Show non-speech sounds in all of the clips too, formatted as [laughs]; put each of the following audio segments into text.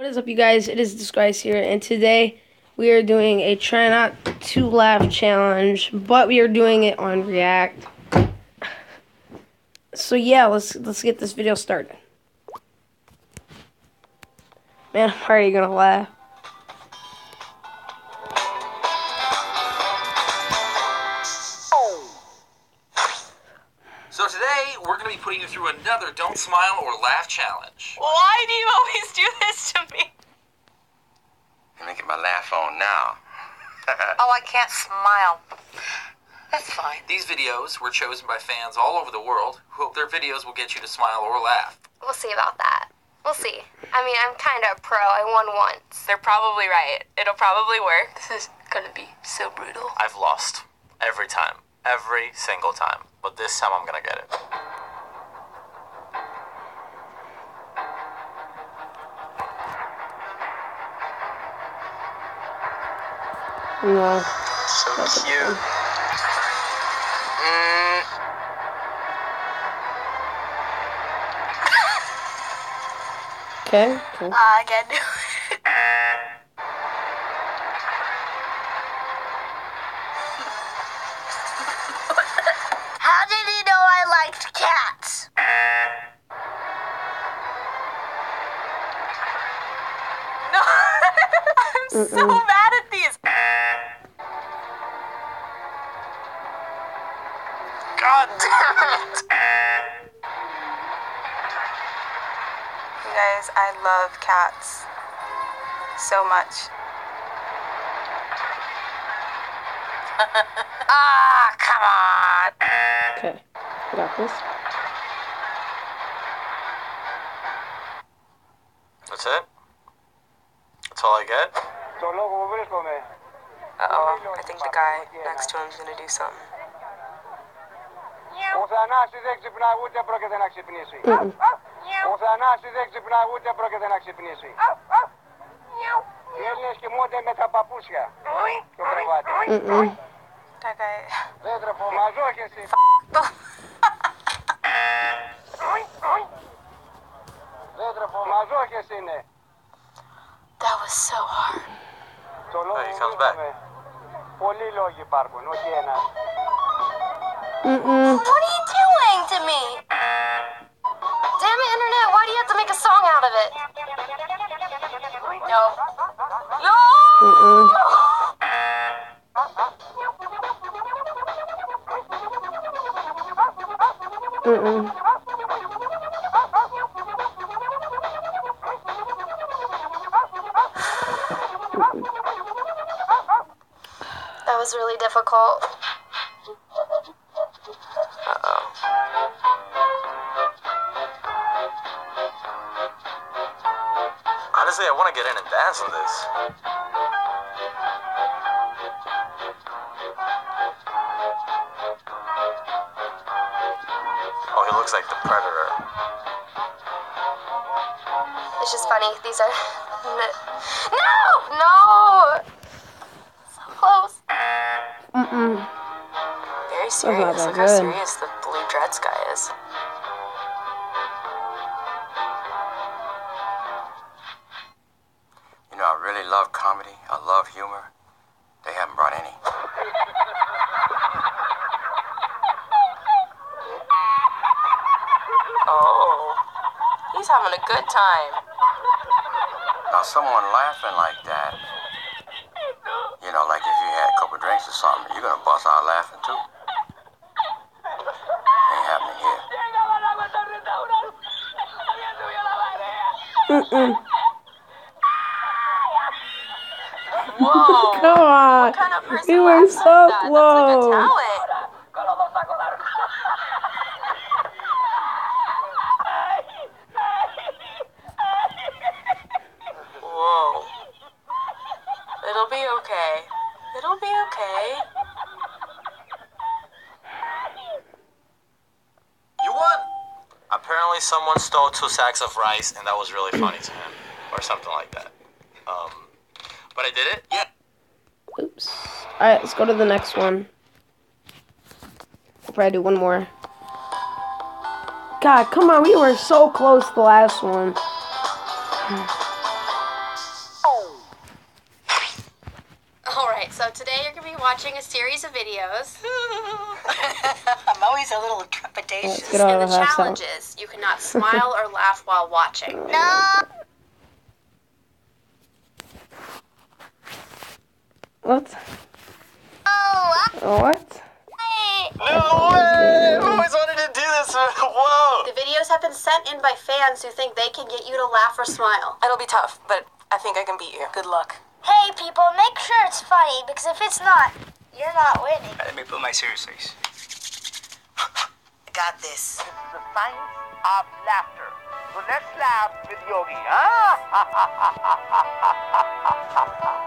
What is up, you guys? It is Disguise here, and today we are doing a try not to laugh challenge, but we are doing it on React. So yeah, let's let's get this video started. Man, are you gonna laugh? So today, we're to be putting you through another Don't Smile or Laugh challenge. Why do you always do this to me? Let me get my laugh on now. [laughs] Oh, I can't smile. That's fine. These videos were chosen by fans all over the world who hope their videos will get you to smile or laugh. We'll see about that. We'll see. I mean, I'm kind of a pro. I won once. They're probably right. It'll probably work. [laughs] This is gonna be so brutal. I've lost every time, every single time, but this time I'm going to get it. No. So cute. Mm, Okay. Cool. I can do it. [laughs] How did he know I liked cats? [laughs] No, [laughs] I'm so mad it! [laughs] You guys, I love cats so much. [laughs] ah, come on! Okay, got this. That's it? That's all I get? Uh oh, I think the guy next to him is gonna do something. Ο Θανάσης δεν ξυπνά ούτε πρόκειται να ξυπνήσει. Ο Θανάσης δεν ξυπνά ούτε πρόκειται να ξυπνήσει. Οι Έλληνες κοιμούνται με τα παπούσια στο κρεβάτι. Mm-mm. That guy. Δεν τρεφομαζώ και εσύ. Δεν τρεφομαζώ και εσύ είναι. That was so hard. Το λόγο Hey, he που comes back. βρίσκομαι. Πολλοί λόγοι υπάρχουν, όχι ένας. Mm-mm. What are you doing to me? Damn it, internet! Why do you have to make a song out of it? No. No! [sighs] Mm-mm. Mm-mm. [sighs] That was really difficult. Honestly, I want to get in and dance on this. Oh, he looks like the Predator. It's just funny. These are. No! No! So close. Mm-mm. Very serious. that Look how serious the blue dreads guy is. Love comedy. I love humor. They haven't brought any. [laughs] Oh. He's having a good time. Now, someone laughing like that, you know, like if you had a couple drinks or something, you're gonna bust out laughing too. Ain't happening here. Mm-mm. Whoa. [laughs] Come on. What kind of person You were so like that? That's like a close. talent. Whoa. It'll be okay. It'll be okay. You won! Apparently, someone stole two sacks of rice, and that was really funny to him, or something like that. Um, but I did it? Yeah. Oops. Alright, let's go to the next one. I'll probably do one more. God, come on, we were so close to the last one. [sighs] Alright, so today you're going to be watching a series of videos. [laughs] I'm always a little trepidatious. Let's and the, challenges. challenge is you cannot smile or laugh while watching. [laughs] No! What? Oh, What? I, No way! I've always wanted to do this. Whoa! The videos have been sent in by fans who think they can get you to laugh or smile. It'll be tough, but I think I can beat you. Good luck. hey, people, make sure it's funny because if it's not, you're not winning. Let me put my serious face. I [laughs] got this. This is the science of laughter. So let's laugh with Yogi, huh?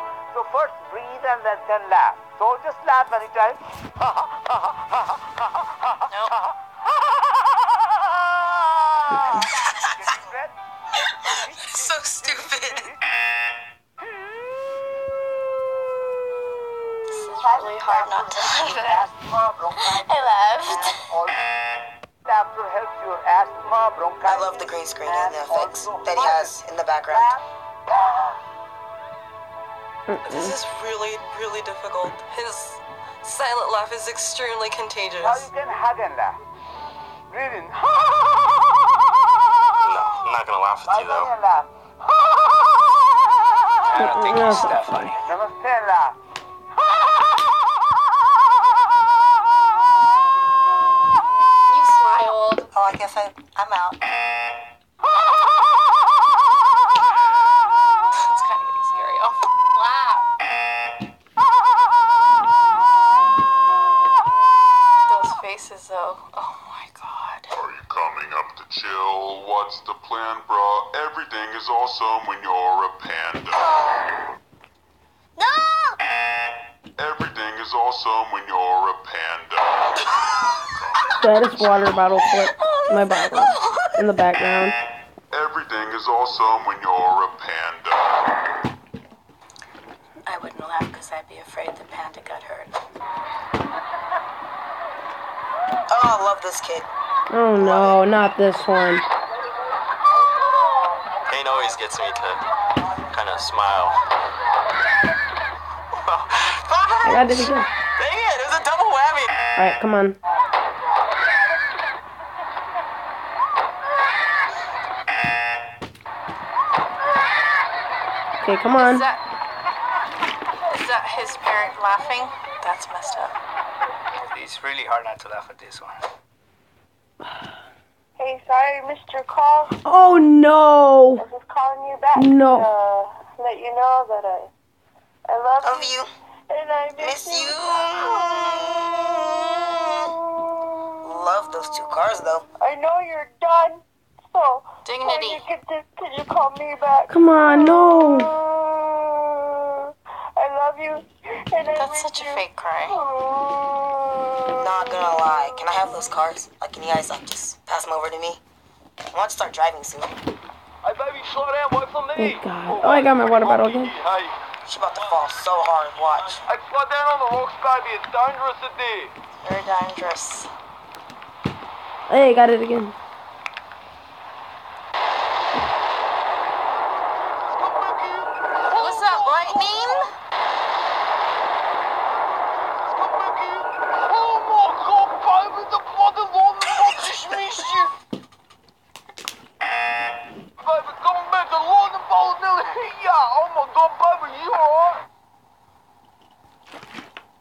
[laughs] so first breathe and then, then laugh. So just laugh anytime. Getting breath? So stupid. This is really hard not to laugh. I laughed. Laughter helps your asthma, bronchitis. I love the green screen and the effects that he has in the background. This is really, really difficult. His silent laugh is extremely Now contagious. you can hug and laugh. Breathe in. No, I'm not gonna laugh with you though. and laugh. I don't think That's it's not that funny. funny. Namaste laugh. You smiled. Oh, I guess I, I'm out. It's kind of getting scary. Oh, laugh. Those faces, though. Oh my god. Are you coming to chill? What's the plan, bro? Everything is awesome when you're a panda. No! Everything is awesome when you're a panda. That is water bottle flip. My bottle in the background. Everything is awesome when you're a panda. I wouldn't laugh because I'd be afraid the panda got hurt. Oh, I love this kid. Oh no, not this one. Pain always gets me to kind of smile. I got it again. Dang it! It was a double whammy. All right, come on. Okay, come on. Is that, is that his parent laughing? That's messed up. It's really hard not to laugh at this one. Hey, sorry, Mr. Call. Oh no. I Just calling you back. No. Uh, let you know that I, I love Love you. and I Miss you. Love those two cars, though. I know you're done. So Dignity. get this, can you call me back? Come on, no. I love you. And I That's such a fake cry. Not gonna lie. Can I have those cars? Like, can you guys like just pass them over to me? I want to start driving soon. Hey, baby, slow down. Wait for me. Thank God. Oh, I got my water bottle again. Hey, She's about to fall so hard. Watch. hey, slow down on the rocks, baby. It's dangerous in there. Very dangerous. Hey, got it again. What's up, lightning? Oh my god, baby, the bloody lawn just missed you. Baby, come back, the lawn and ball nearly hit ya. Oh my god, baby, you alright?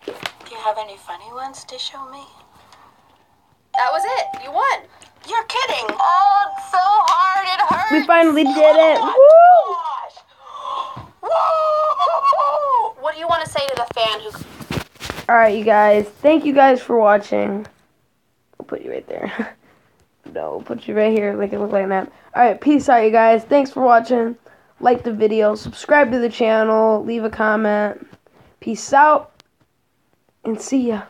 Do you have any funny ones to show me? That was it. You won. You're kidding. Oh, it's so hard. It hurts. We finally oh did it. Woo! What do you want to say to the fan who All right, you guys. Thank you guys for watching. I'll put you right there. [laughs] no, I'll put you right here, like it look like that. All right, peace out, you guys. Thanks for watching. Like the video, subscribe to the channel, leave a comment. Peace out, and see ya.